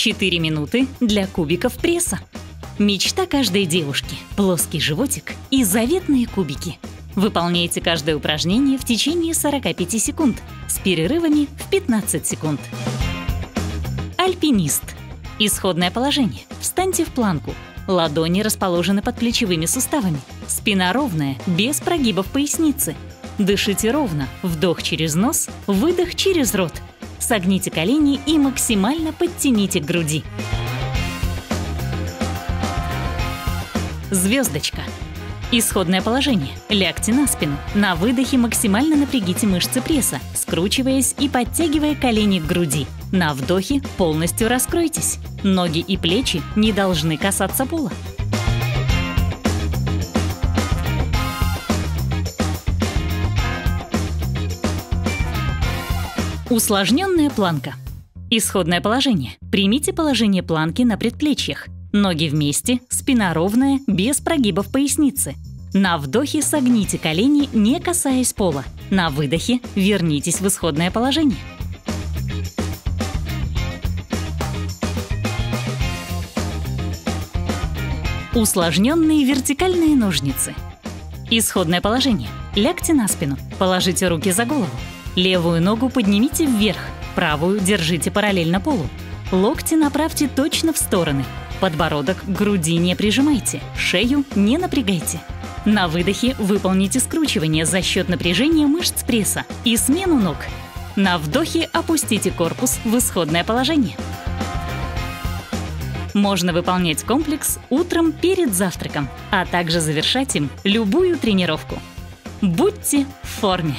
4 минуты для кубиков пресса. Мечта каждой девушки – плоский животик и заветные кубики. Выполняйте каждое упражнение в течение 45 секунд с перерывами в 15 секунд. Альпинист. Исходное положение. Встаньте в планку. Ладони расположены под плечевыми суставами. Спина ровная, без прогибов поясницы. Дышите ровно. Вдох через нос, выдох через рот. Согните колени и максимально подтяните к груди. Звездочка. Исходное положение. Лягте на спину. На выдохе максимально напрягите мышцы пресса, скручиваясь и подтягивая колени к груди. На вдохе полностью раскройтесь. Ноги и плечи не должны касаться пола. Усложненная планка. Исходное положение. Примите положение планки на предплечьях. Ноги вместе, спина ровная, без прогибов поясницы. На вдохе согните колени, не касаясь пола. На выдохе вернитесь в исходное положение. Усложненные вертикальные ножницы. Исходное положение. Лягте на спину, положите руки за голову. Левую ногу поднимите вверх, правую держите параллельно полу. Локти направьте точно в стороны. Подбородок к груди не прижимайте, шею не напрягайте. На выдохе выполните скручивание за счет напряжения мышц пресса и смену ног. На вдохе опустите корпус в исходное положение. Можно выполнять комплекс утром перед завтраком, а также завершать им любую тренировку. Будьте в форме!